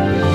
Bye.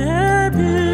j'ai bu.